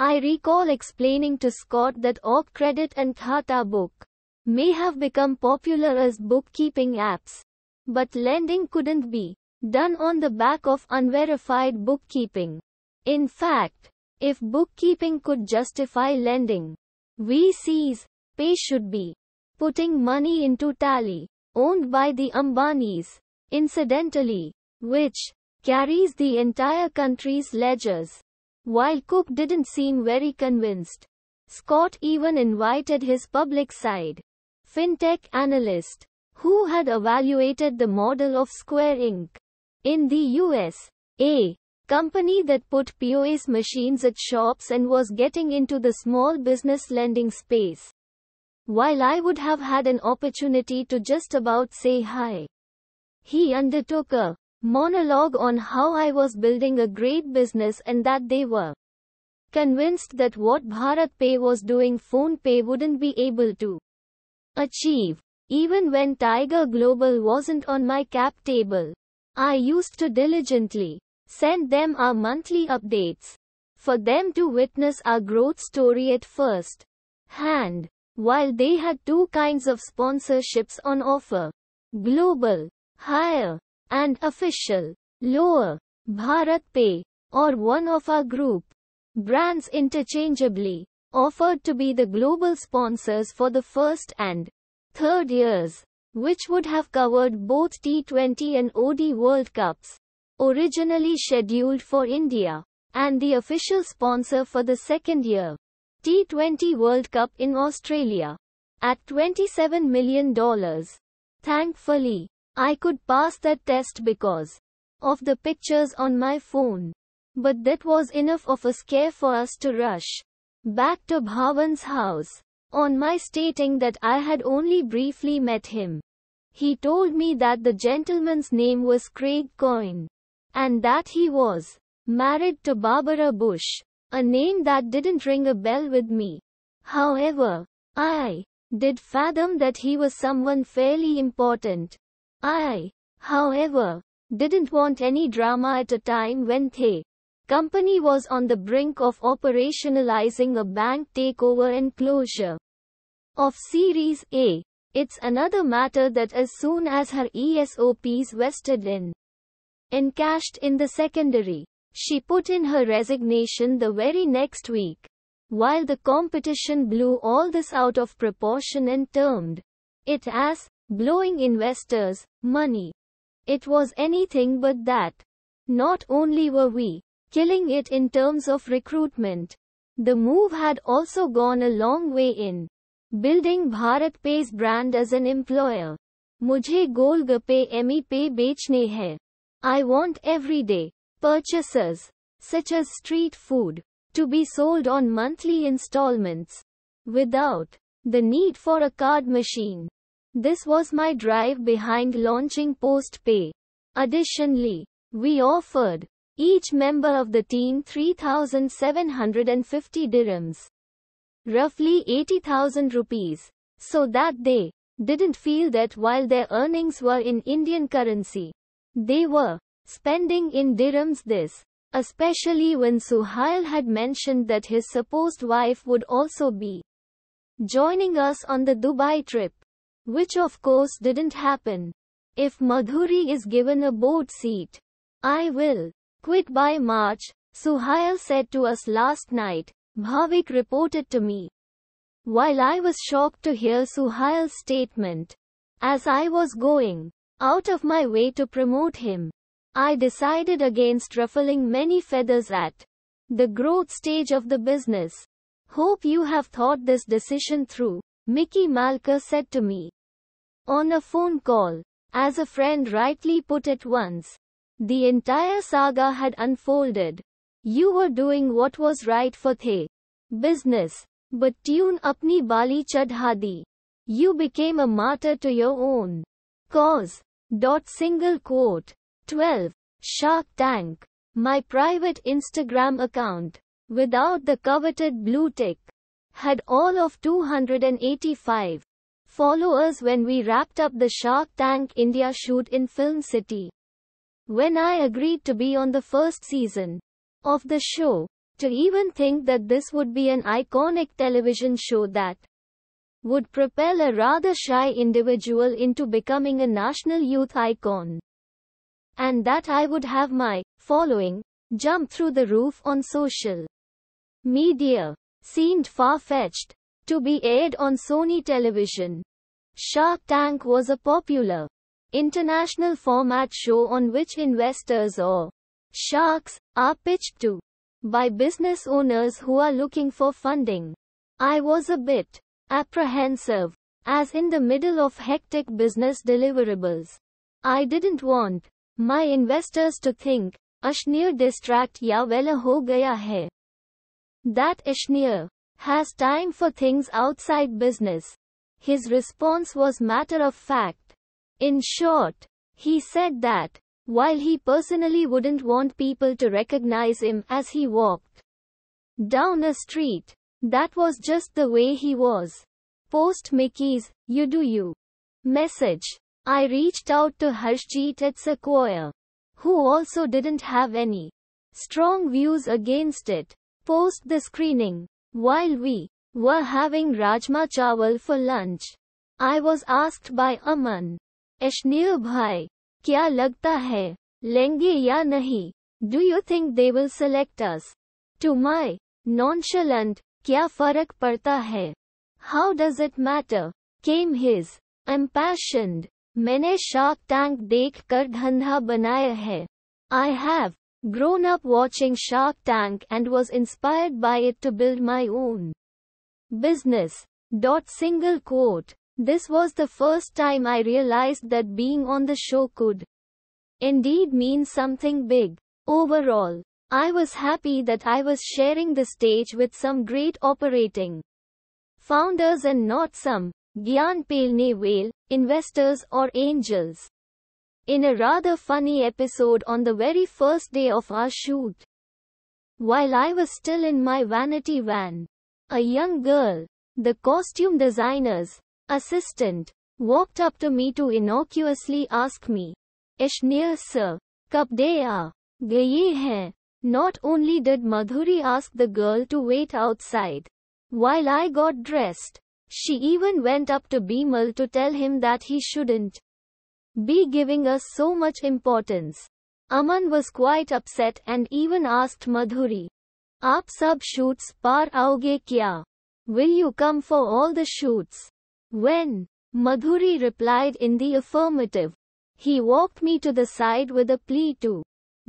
I recall explaining to Scott that OkCredit and Khata Book may have become popular as bookkeeping apps, but lending couldn't be done on the back of unverified bookkeeping. In fact, if bookkeeping could justify lending, VCs pay should be putting money into Tally, owned by the Ambanis, incidentally, which carries the entire country's ledgers. While Cook didn't seem very convinced, Scott even invited his public side fintech analyst who had evaluated the model of Square Inc. in the US, a company that put POS machines at shops and was getting into the small business lending space. While I would have had an opportunity to just about say hi, he undertook a monologue on how I was building a great business and that they were convinced that what BharatPe was doing PhonePe wouldn't be able to achieve. Even when Tiger Global wasn't on my cap table, I used to diligently send them our monthly updates for them to witness our growth story at first hand. While they had two kinds of sponsorships on offer global, higher, and official, lower, Bharat Pay, or one of our group brands interchangeably, offered to be the global sponsors for the first and third years, which would have covered both T20 and OD World Cups, originally scheduled for India, and the official sponsor for the second year, T20 World Cup in Australia, at $27 million. Thankfully, I could pass that test because of the pictures on my phone. But that was enough of a scare for us to rush back to Bhavan's house. On my stating that I had only briefly met him, he told me that the gentleman's name was Craig Coyne, and that he was married to Barbara Bush, a name that didn't ring a bell with me. However, I did fathom that he was someone fairly important, I, however, didn't want any drama at a time when the company was on the brink of operationalizing a bank takeover and closure of Series A. It's another matter that as soon as her ESOPs vested in and cashed in the secondary, she put in her resignation the very next week. While the competition blew all this out of proportion and termed it as blowing investors' money. It was anything but that. Not only were we killing it in terms of recruitment, the move had also gone a long way in building BharatPe's brand as an employer. मुझे गोलगप्पे Amy Bechne बेचने हैं. I want everyday purchases, such as street food, to be sold on monthly installments, without the need for a card machine. This was my drive behind launching PostPe. Additionally, we offered each member of the team 3,750 dirhams, roughly 80,000 rupees, so that they didn't feel that while their earnings were in Indian currency, they were spending in dirhams this, especially when Suhail had mentioned that his supposed wife would also be joining us on the Dubai trip. Which of course didn't happen. If Madhuri is given a board seat, I will quit by March, Suhail said to us last night, Bhavik reported to me. While I was shocked to hear Suhail's statement, as I was going out of my way to promote him, I decided against ruffling many feathers at the growth stage of the business. Hope you have thought this decision through, Mickey Malka said to me. On a phone call, as a friend rightly put it once, the entire saga had unfolded. You were doing what was right for the business, but tune apni bali chadhadi. You became a martyr to your own cause. Dot single quote. 12. Shark Tank. My private Instagram account, without the coveted blue tick, had all of 285 followers when we wrapped up the Shark Tank India shoot in Film City. When I agreed to be on the first season of the show, To even think that this would be an iconic television show that would propel a rather shy individual into becoming a national youth icon. And that I would have my following jump through the roof on social media seemed far-fetched to be aired on Sony television. Shark Tank was a popular international format show on which investors or sharks are pitched to by business owners who are looking for funding. I was a bit apprehensive, as in the middle of hectic business deliverables. I didn't want my investors to think, Ashneer distract ya vela ho gaya hai. That Ashneer has time for things outside business. His response was matter of fact. In short, he said that, while he personally wouldn't want people to recognize him as he walked down a street, that was just the way he was. Post Mickey's, you do you. Message. I reached out to Harshjit at Sequoia, who also didn't have any strong views against it. Post the screening, while we were having Rajma Chawal for lunch, I was asked by Aman, Ashneer bhai, क्या लगता है लेंगे या नहीं do you think they will select us to my nonchalant क्या फ़र्क पड़ता है how does it matter came his impassioned मैंने शार्क टैंक देख कर धंधा बनाया है I have grown up watching Shark Tank and was inspired by it to build my own business. Dot single quote. This was the first time I realized that being on the show could indeed mean something big. Overall, I was happy that I was sharing the stage with some great operating founders and not some Gyan Pelne whale, investors or angels. In a rather funny episode on the very first day of our shoot, while I was still in my vanity van, a young girl, the costume designer's assistant, walked up to me to innocuously ask me, Ashneer sir, kab de aa gaye hai? Not only did Madhuri ask the girl to wait outside while I got dressed, she even went up to Bimal to tell him that he shouldn't be giving us so much importance. Aman was quite upset and even asked Madhuri, Aap sab shoots par aoge kya? Will you come for all the shoots? When Madhuri replied in the affirmative, he walked me to the side with a plea to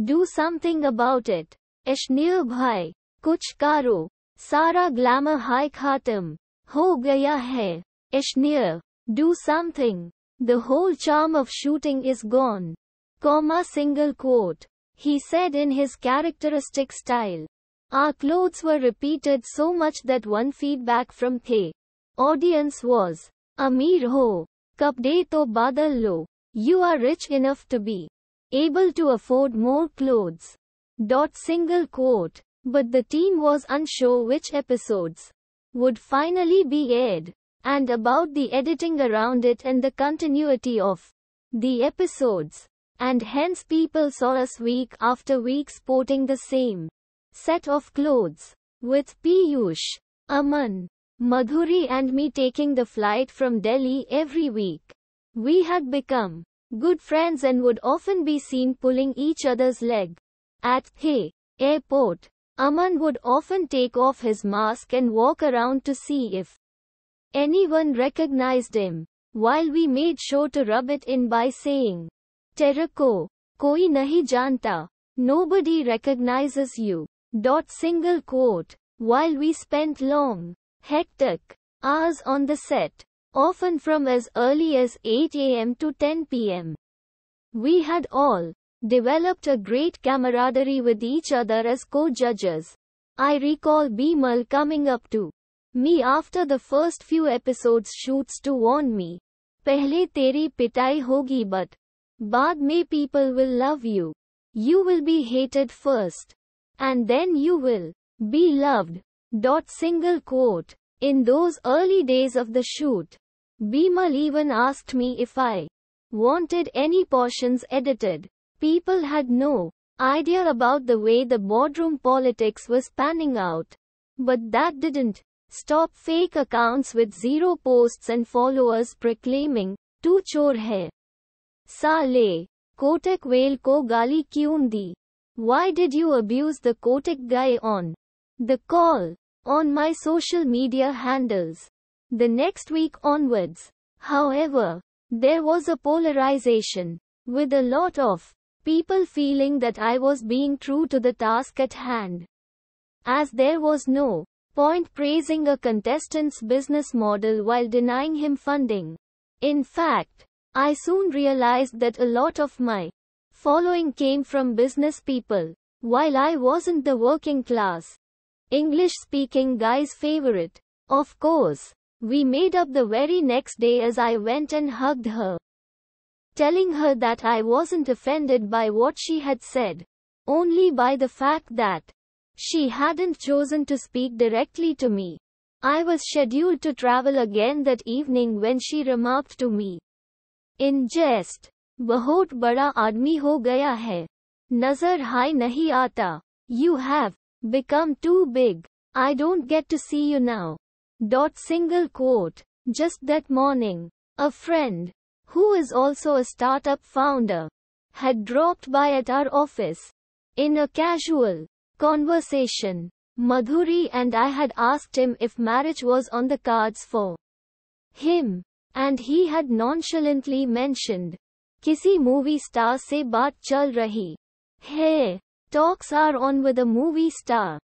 do something about it. Ashneer bhai, kuch karo, sara glamour high khatam, ho gaya hai. Ashneer, do something. The whole charm of shooting is gone. Comma single quote. He said in his characteristic style. Our clothes were repeated so much that one feedback from the audience was, Amir ho, kapde to badal lo. You are rich enough to be able to afford more clothes. Dot single quote. But the team was unsure which episodes would finally be aired, and about the editing around it and the continuity of the episodes. And hence people saw us week after week sporting the same set of clothes, with Piyush, Aman, Madhuri and me taking the flight from Delhi every week. We had become good friends and would often be seen pulling each other's leg. At the airport, Aman would often take off his mask and walk around to see if anyone recognized him, while we made sure to rub it in by saying, Terako, koi nahi janta, nobody recognizes you. Dot single quote. While we spent long, hectic hours on the set, often from as early as 8 am to 10 pm. We had all developed a great camaraderie with each other as co-judges. I recall Bimal coming up to me after the first few episodes shoots to warn me. पहले तेरी पिटाई होगी but बाद में people will love you. You will be hated first. And then you will be loved. Dot single quote. In those early days of the shoot, Bimal even asked me if I wanted any portions edited. People had no idea about the way the boardroom politics was panning out. But that didn't stop fake accounts with zero posts and followers proclaiming, Tu chor hai. Sale. Kotak whale ko gali kyun di? Why did you abuse the Kotak guy on the call on my social media handles? The next week onwards, however, there was a polarization, with a lot of people feeling that I was being true to the task at hand. As there was no point praising a contestant's business model while denying him funding. In fact, I soon realized that a lot of my following came from business people, while I wasn't the working class, English speaking guy's favorite. Of course, we made up the very next day as I went and hugged her, telling her that I wasn't offended by what she had said, only by the fact that she hadn't chosen to speak directly to me. I was scheduled to travel again that evening when she remarked to me, in jest, बहुत बड़ा आदमी हो गया है नजर हाय नहीं आता you have become to big I don't get to C you now dot single quote just that morning, a friend, who is also a startup founder, had dropped by at our office. In a casual conversation. Madhuri and I had asked him if marriage was on the cards for him, and he had nonchalantly mentioned, Kisi movie star se baat chal rahi. Hey, talks are on with a movie star.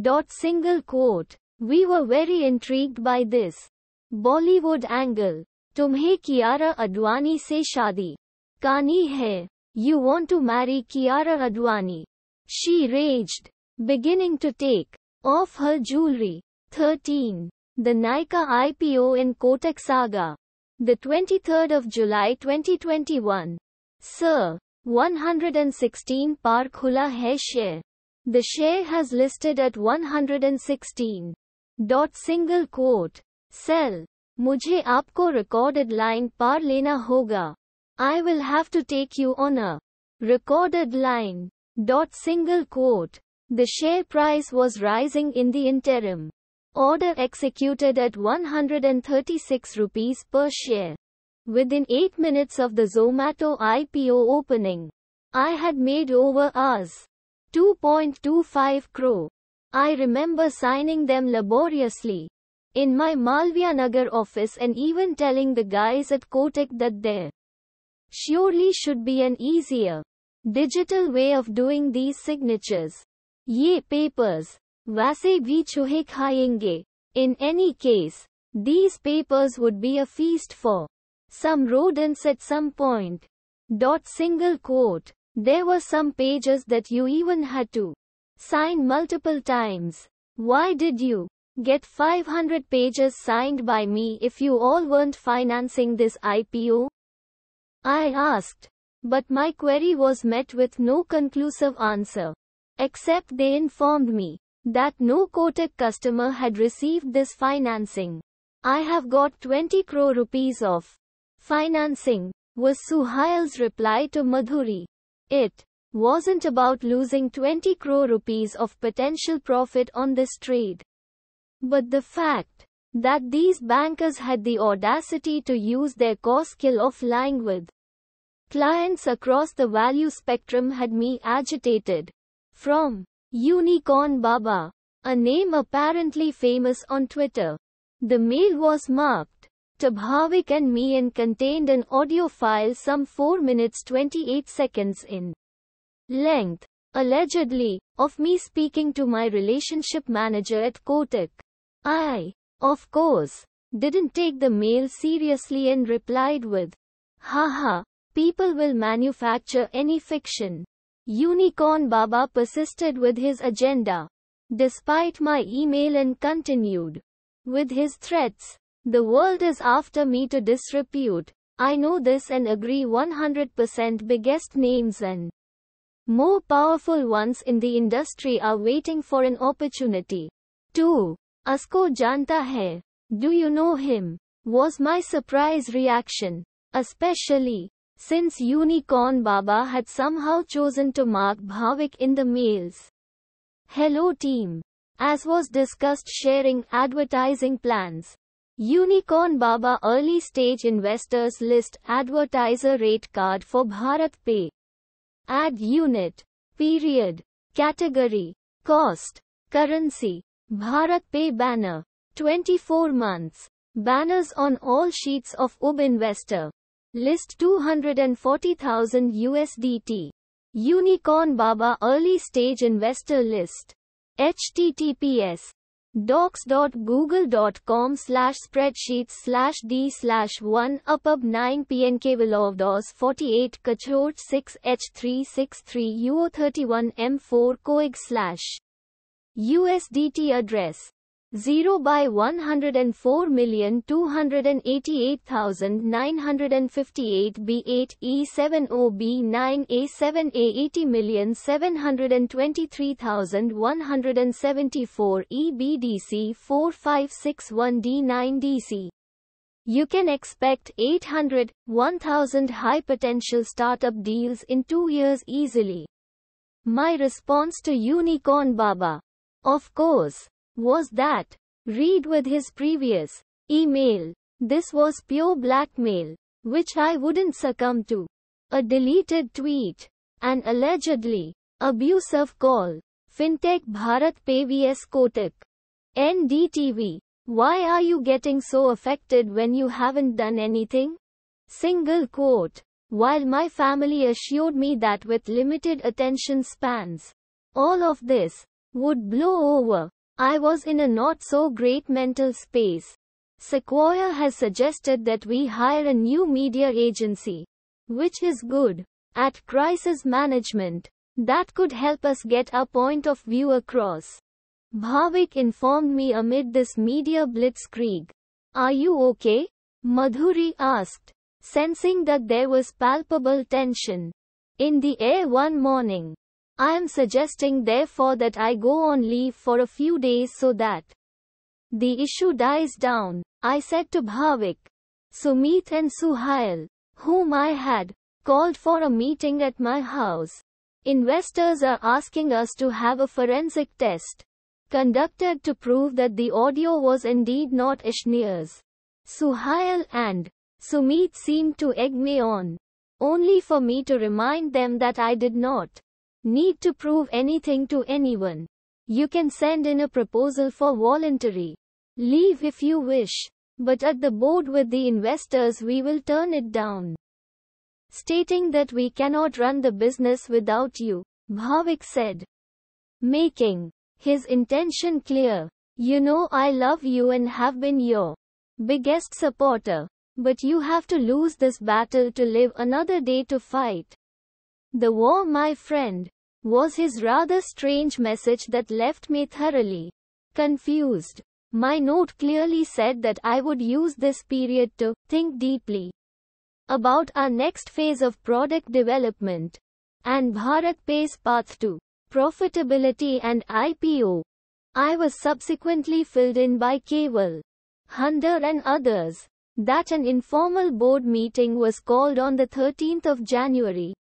Dot single quote. We were very intrigued by this. Bollywood angle. Tumhe Kiara Advani se shadi. Kani hai. You want to marry Kiara Advani. She raged beginning to take off her jewelry. 13. The Nykaa IPO in Kotak Saga. The 23rd of July 2021. Sir, 116 par khula hai share. The share has listed at 116. Dot single quote. Sell. Mujhe आपको recorded line par लेना hoga. I will have to take you on a recorded line. Dot single quote. The share price was rising in the interim. Order executed at 136 rupees per share. Within 8 minutes of the Zomato IPO opening, I had made over Rs. 2.25 crore. I remember signing them laboriously in my Malviya Nagar office and even telling the guys at Kotak that there surely should be an easier digital way of doing these signatures Ye papers, वैसे भी चूहे खाएंगे. In any case, these papers would be a feast for some rodents at some point. Dot single quote. There were some pages that you even had to sign multiple times. Why did you get 500 pages signed by me if you all weren't financing this IPO? I asked. But my query was met with no conclusive answer. Except they informed me that no Kotak customer had received this financing. I have got 20 crore rupees of financing, was Suhail's reply to Madhuri. It wasn't about losing 20 crore rupees of potential profit on this trade. But the fact that these bankers had the audacity to use their core skill of lying with clients across the value spectrum had me agitated. From Unicorn Baba, a name apparently famous on Twitter. The mail was marked to Bhavik and me and contained an audio file some 4 minutes 28 seconds in length, allegedly, of me speaking to my relationship manager at Kotak. I, of course, didn't take the mail seriously and replied with, haha, people will manufacture any fiction. Unicorn Baba persisted with his agenda. Despite my email and continued with his threats. The world is after me to disrepute. I know this and agree 100% biggest names and more powerful ones in the industry are waiting for an opportunity. 2. Asko janta hai. Do you know him? Was my surprise reaction. Especially since Unicorn Baba had somehow chosen to mark Bhavik in the mails. Hello team. As was discussed sharing advertising plans. Unicorn Baba early stage investors list advertiser rate card for Bharat Pay. Ad unit. Period. Category. Cost. Currency. Bharat Pay banner. 24 months. Banners on all sheets of UB Investor. List 240,000 USDT. Unicorn Baba Early Stage Investor List. https docs.google.com slash spreadsheets slash d slash 1 upub 9 pnk dos 48 kachort 6 h363 uo 31 m4 coig slash USDT address 0 by 104,288,958 B8 E70 B9 A7 A80,723,174 EBDC 4561 D9 DC. You can expect 800, 1000 high potential startup deals in two years easily. My response to Unicorn Baba. Of course was that. Read with his previous email. This was pure blackmail, which I wouldn't succumb to. A deleted tweet. An allegedly abusive call. Fintech Bharat PVS Kotak. NDTV. Why are you getting so affected when you haven't done anything? Single quote. While my family assured me that with limited attention spans, all of this would blow over, I was in a not so great mental space. Sequoia has suggested that we hire a new media agency, which is good, at crisis management, that could help us get our point of view across. Bhavik informed me amid this media blitzkrieg. Are you okay? Madhuri asked, sensing that there was palpable tension in the air one morning. I am suggesting therefore that I go on leave for a few days so that the issue dies down, I said to Bhavik. Sumit and Suhail, whom I had called for a meeting at my house. Investors are asking us to have a forensic test conducted to prove that the audio was indeed not Ashneer's. Suhail and Sumit seemed to egg me on, only for me to remind them that I did not need to prove anything to anyone. You can send in a proposal for voluntary leave if you wish, but at the board with the investors we will turn it down. Stating that we cannot run the business without you, Bhavik said. Making his intention clear. You know I love you and have been your biggest supporter. But you have to lose this battle to live another day to fight. The war, my friend, was his rather strange message that left me thoroughly confused. My note clearly said that I would use this period to think deeply about our next phase of product development and Bharat Pay's path to profitability and IPO. I was subsequently filled in by Keval, Hunter and others that an informal board meeting was called on the 13th of January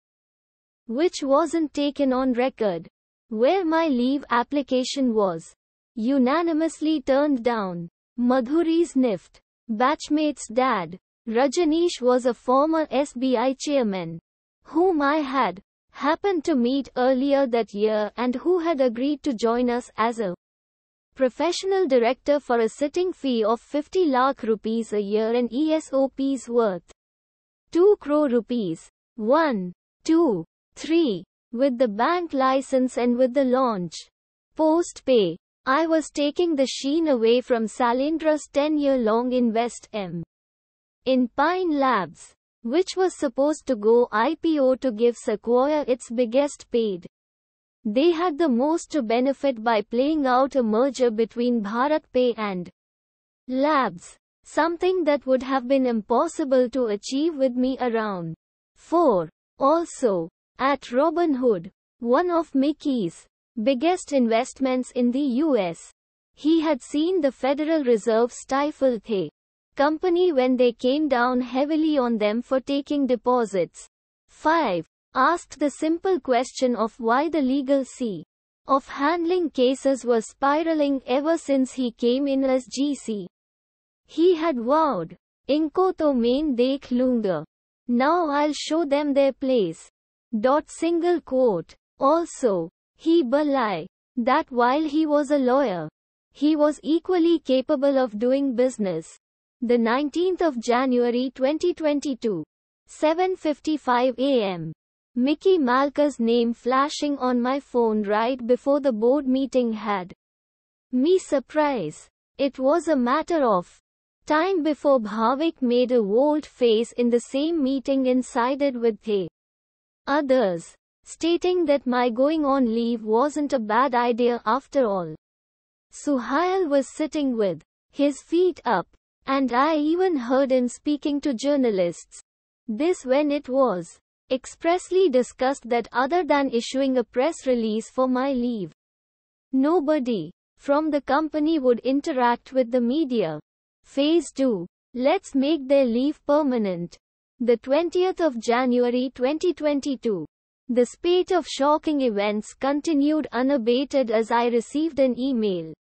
which wasn't taken on record, where my leave application was unanimously turned down. Madhuri's NIFT batchmate's dad, Rajanish was a former SBI chairman, whom I had happened to meet earlier that year and who had agreed to join us as a professional director for a sitting fee of 50 lakh rupees a year and ESOPs worth 2 crore rupees. 1. 2. 3. With the bank license and with the launch. Post pay. I was taking the sheen away from Shailendra's 10 year long invest M. In Pine Labs, which was supposed to go IPO to give Sequoia its biggest paid. They had the most to benefit by playing out a merger between BharatPe and Labs, something that would have been impossible to achieve with me around. 4. Also, at Robinhood, one of Mickey's biggest investments in the US, he had seen the Federal Reserve stifle the company when they came down heavily on them for taking deposits. 5. Asked the simple question of why the legal sea of handling cases was spiraling ever since he came in as GC. He had vowed, Inko to main dekh lunga. Now I'll show them their place. Dot single quote. Also, he belay that while he was a lawyer, he was equally capable of doing business. The 19th of January 2022. 7:55 a.m. Mickey Malka's name flashing on my phone right before the board meeting had me surprise. It was a matter of time before Bhavik made a bold face in the same meeting and sided with the others, stating that my going on leave wasn't a bad idea after all. Suhail was sitting with his feet up, and I even heard him speaking to journalists. This when it was expressly discussed that other than issuing a press release for my leave, nobody from the company would interact with the media. Phase 2. Let's make their leave permanent. The 20th of January 2022. The spate of shocking events continued unabated as I received an email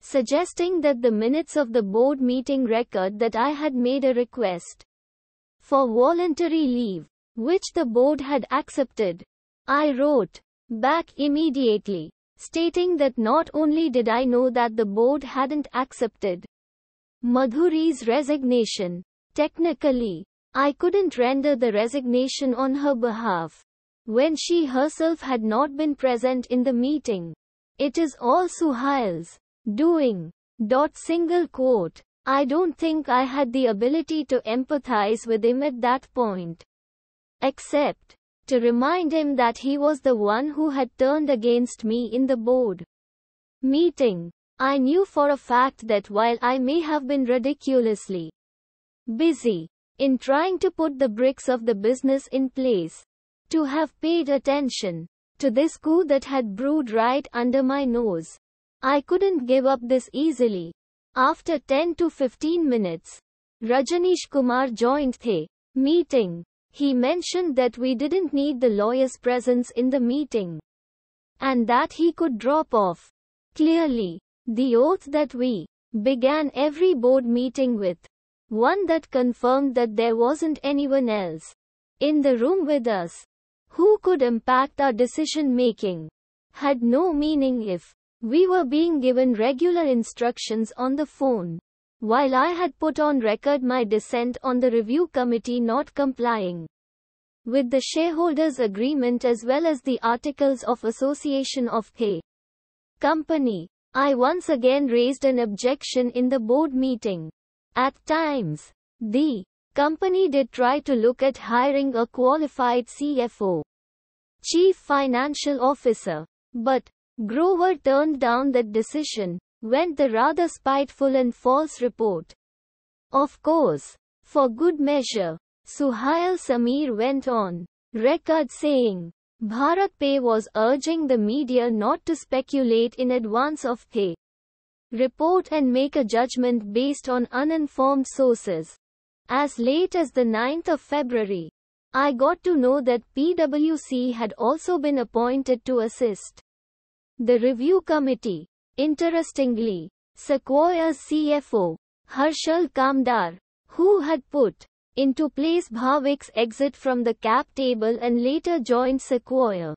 suggesting that the minutes of the board meeting record that I had made a request for voluntary leave, which the board had accepted. I wrote back immediately, stating that not only did I know that the board hadn't accepted Madhuri's resignation. Technically, I couldn't render the resignation on her behalf. When she herself had not been present in the meeting. It is all Suhail's doing. Dot single quote. I don't think I had the ability to empathize with him at that point. Except to remind him that he was the one who had turned against me in the board meeting. I knew for a fact that while I may have been ridiculously busy in trying to put the bricks of the business in place, to have paid attention to this coup that had brewed right under my nose, I couldn't give up this easily. After 10 to 15 minutes, Rajanish Kumar joined the meeting. He mentioned that we didn't need the lawyer's presence in the meeting and that he could drop off. Clearly, the oath that we began every board meeting with. One that confirmed that there wasn't anyone else in the room with us who could impact our decision making. Had no meaning if we were being given regular instructions on the phone. While I had put on record my dissent on the review committee not complying with the shareholders agreement as well as the articles of association of the company. I once again raised an objection in the board meeting. At times, the company did try to look at hiring a qualified CFO, Chief Financial Officer, but Grover turned down that decision, went the rather spiteful and false report. Of course, for good measure, Suhail Sameer went on record saying, BharatPe was urging the media not to speculate in advance of the report and make a judgment based on uninformed sources. As late as the 9th of February, I got to know that PwC had also been appointed to assist the review committee. Interestingly, Sequoia's CFO, Harshal Kamdar, who had put into place Bhavik's exit from the cap table and later joined Sequoia,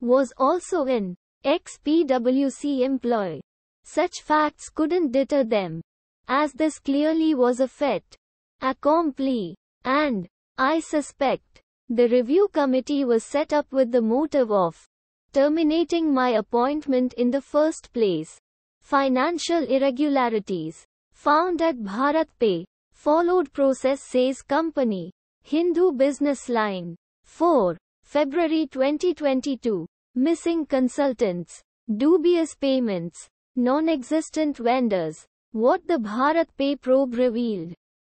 was also an ex-PwC employee. Such facts couldn't deter them, as this clearly was a fait accompli, and, I suspect, the review committee was set up with the motive of terminating my appointment in the first place. Financial irregularities found at BharatPe Followed process says company. Hindu Business Line. 4. February 2022. Missing consultants. Dubious payments. Non-existent vendors. What the BharatPe probe revealed.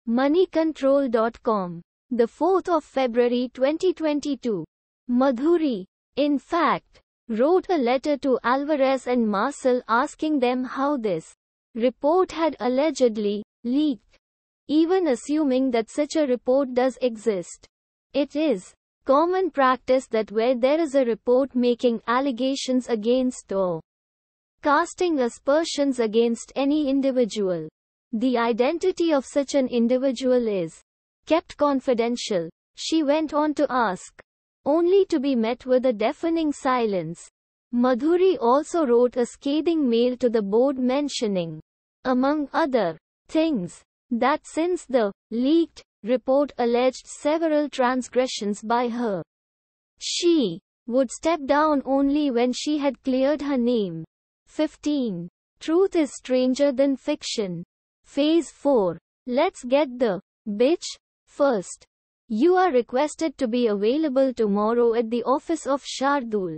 Moneycontrol.com. The 4th of February 2022. Madhuri, in fact, wrote a letter to Alvarez and Marsal asking them how this report had allegedly leaked even assuming that such a report does exist. It is common practice that where there is a report making allegations against or casting aspersions against any individual, the identity of such an individual is kept confidential. She went on to ask, only to be met with a deafening silence. Madhuri also wrote a scathing mail to the board mentioning, among other things, that since the leaked report alleged several transgressions by her, she would step down only when she had cleared her name. 15. Truth is stranger than fiction. Phase 4. Let's get the bitch first. You are requested to be available tomorrow at the office of Shardul.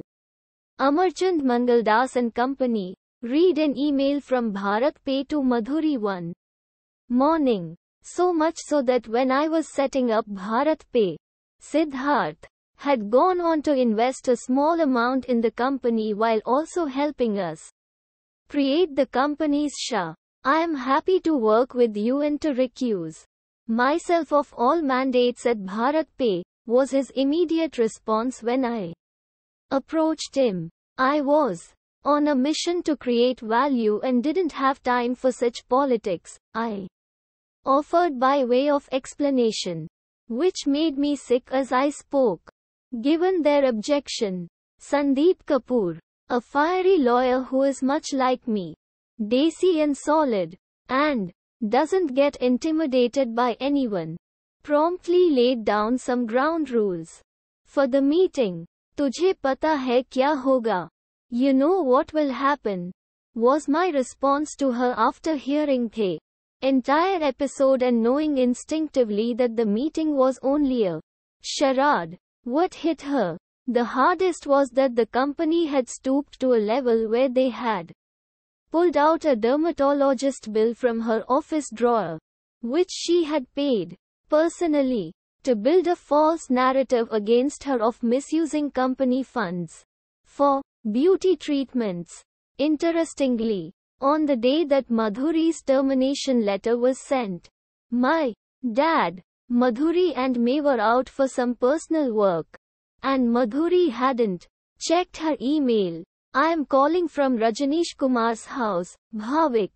Amarchand Mangaldas and Company. Read an email from Bharat Pay to Madhuri 1 morning. So much so that when I was setting up Bharat Pay, Siddharth had gone on to invest a small amount in the company while also helping us create the company's SHA. I am happy to work with you and to recuse myself of all mandates at Bharat Pay, was his immediate response when I approached him. I was on a mission to create value and didn't have time for such politics. I offered by way of explanation, which made me sick as I spoke. Given their objection, Sandeep Kapoor, a fiery lawyer who is much like me, desi and solid, and doesn't get intimidated by anyone, promptly laid down some ground rules for the meeting. तुझे पता है क्या होगा? You know what will happen? Was my response to her after hearing the entire episode and knowing instinctively that the meeting was only a charade. What hit her the hardest was that the company had stooped to a level where they had pulled out a dermatologist bill from her office drawer, which she had paid personally to build a false narrative against her of misusing company funds for beauty treatments. Interestingly, on the day that Madhuri's termination letter was sent, my dad, Madhuri and May were out for some personal work, and Madhuri hadn't checked her email. I am calling from Rajanish Kumar's house, Bhavik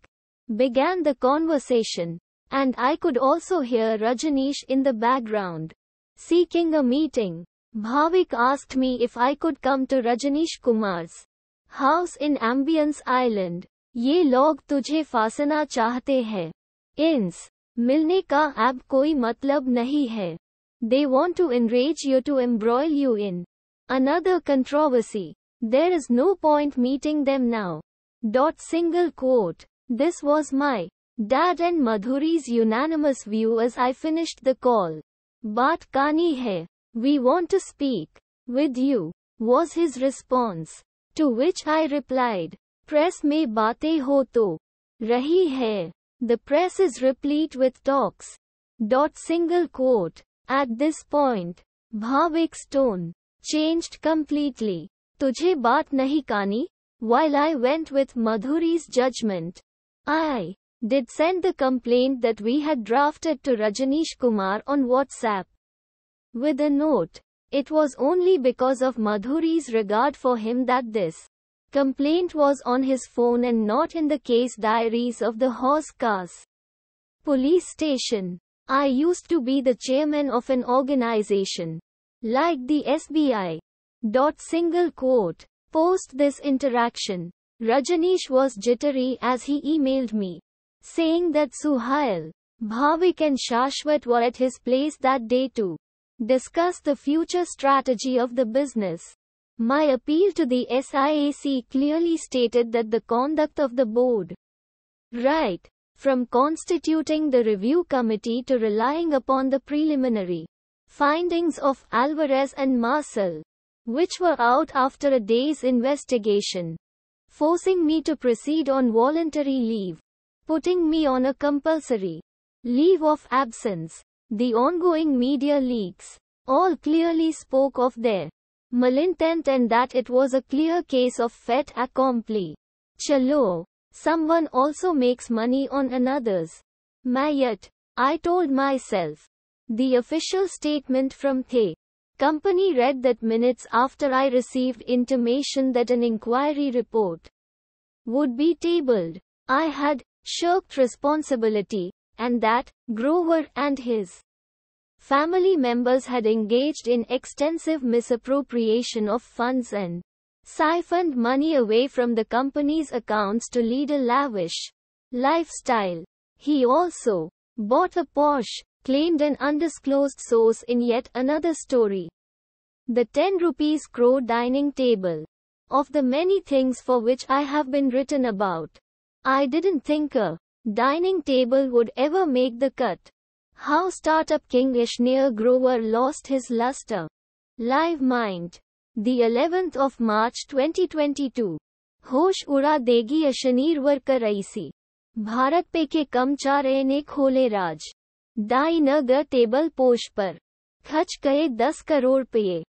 began the conversation, and I could also hear Rajanish in the background. Seeking a meeting, Bhavik asked me if I could come to Rajanish Kumar's house in Ambience Island. ये लोग तुझे फासना चाहते हैं इंस मिलने का अब कोई मतलब नहीं है they want to enrage you to embroil you in another controversy. There is no point meeting them now. Dot single quote. This was my dad and Madhuri's unanimous view as I finished the call. Baat kani hai. We want to speak with you, was his response. To which I replied, Press me baate ho to rahi hai. The press is replete with talks. Dot single quote. At this point, Bhavik's tone changed completely. Tujhe baat nahi kani? While I went with Madhuri's judgment, I did send the complaint that we had drafted to Rajanish Kumar on WhatsApp. With a note, it was only because of Madhuri's regard for him that this complaint was on his phone and not in the case diaries of the Hauz Khas. Police station. I used to be the chairman of an organization. Like the SBI. Dot single quote. Post this interaction. Rajanish was jittery as he emailed me. Saying that Suhail, Bhavik and Shashwat were at his place that day to discuss the future strategy of the business. My appeal to the SIAC clearly stated that the conduct of the board, right from constituting the review committee to relying upon the preliminary findings of Alvarez and Marsal, which were out after a day's investigation, forcing me to proceed on voluntary leave, putting me on a compulsory leave of absence. The ongoing media leaks all clearly spoke of their malintent and that it was a clear case of fait accompli. Chalo. Someone also makes money on another's. Mayat. I told myself. The official statement from The company read that minutes after I received intimation that an inquiry report would be tabled. I had shirked responsibility, and that Grover and his family members had engaged in extensive misappropriation of funds and siphoned money away from the company's accounts to lead a lavish lifestyle. He also bought a Porsche, claimed an undisclosed source in yet another story. The 10 rupees crore dining table. Of the many things for which I have been written about, I didn't think a dining table would ever make the cut. How startup king Ashneer Grover lost his luster. Livemint The 11th of March 2022. होश उड़ा देगी Ashneer worker ऐसी भारत पे के कम चार ने खोले राज दाई न ग टेबल पोश पर खच गए दस करोड़ पे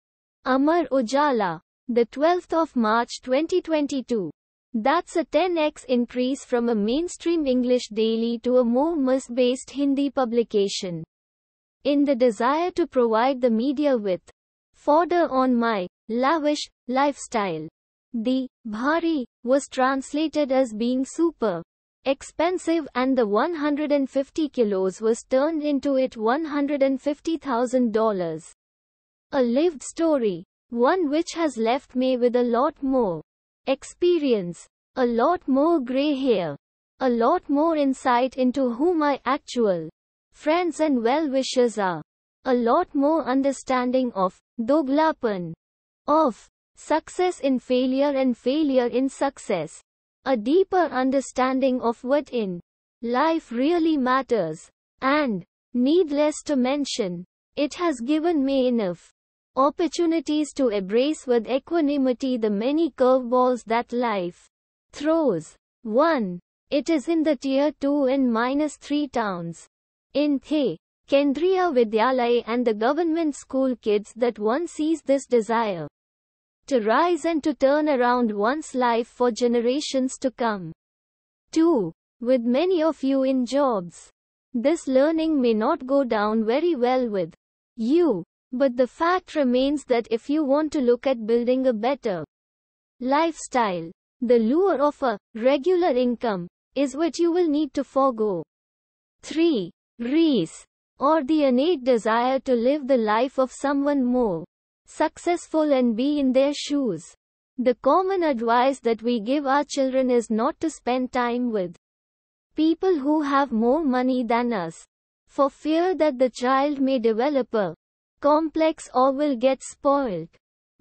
Amar Ujala the 12th of March 2022 that's a 10x increase from a mainstream English daily to a more mass-based Hindi publication. In the desire to provide the media with fodder on my lavish lifestyle, the bhari was translated as being super expensive and the 150 kilos was turned into it $150,000. A lived story, one which has left me with a lot more experience, a lot more gray hair, a lot more insight into who my actual friends and well-wishers are, a lot more understanding of doglapan, of success in failure and failure in success, a deeper understanding of what in life really matters, and, needless to mention, it has given me enough opportunities to embrace with equanimity the many curveballs that life throws. 1. It is in the tier 2 and minus 3 towns. In The, Kendriya Vidyalaya and the government school kids that one sees this desire to rise and to turn around one's life for generations to come. 2. With many of you in jobs. This learning may not go down very well with you. But the fact remains that if you want to look at building a better lifestyle, the lure of a regular income is what you will need to forego. 3. Reese, or the innate desire to live the life of someone more successful and be in their shoes. The common advice that we give our children is not to spend time with people who have more money than us, for fear that the child may develop a complex or will get spoiled.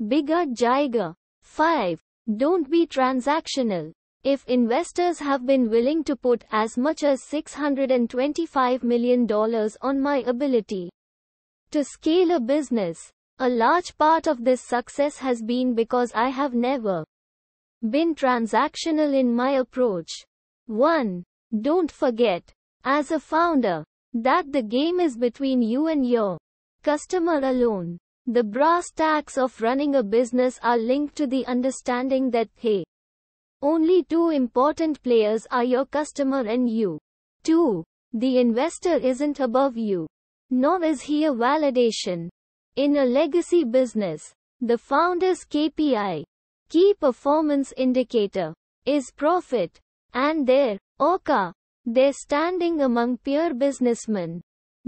Bigger jaiga. 5. Don't be transactional. If investors have been willing to put as much as $625 million on my ability to scale a business, a large part of this success has been because I have never been transactional in my approach. 1. Don't forget, as a founder, that the game is between you and your Customer alone. The brass tacks of running a business are linked to the understanding that, hey, only two important players are your customer and you. 2. The investor isn't above you. Nor is he a validation. In a legacy business, the founder's KPI, key performance indicator, is profit, and their OKA, their standing among peer businessmen,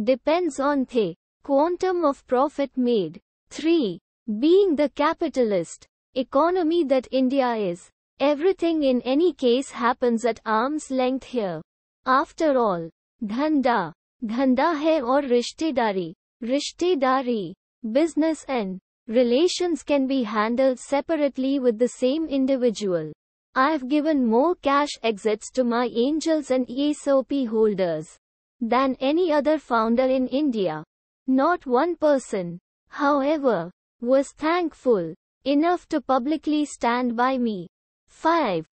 depends on the Quantum of profit made. 3. Being the capitalist economy that India is. Everything in any case happens at arm's length here. After all, dhanda, dhanda hai or rishtedari, rishtedari, business and relations can be handled separately with the same individual. I've given more cash exits to my angels and ESOP holders than any other founder in India. Not one person, however, was thankful enough to publicly stand by me. 5.